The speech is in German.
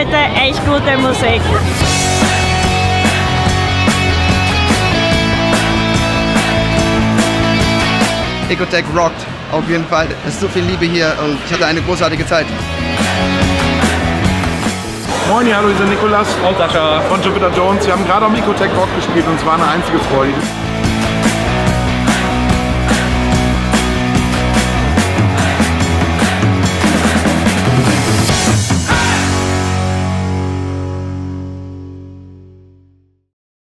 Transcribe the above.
Leute, echt gute Musik. Ecotech rockt. Auf jeden Fall. Es ist so viel Liebe hier und ich hatte eine großartige Zeit. Moin, ja, hallo, hier sind Nikolas und Sascha von Jupiter Jones. Wir haben gerade am Ecotech Rock gespielt und es war eine einzige Freude.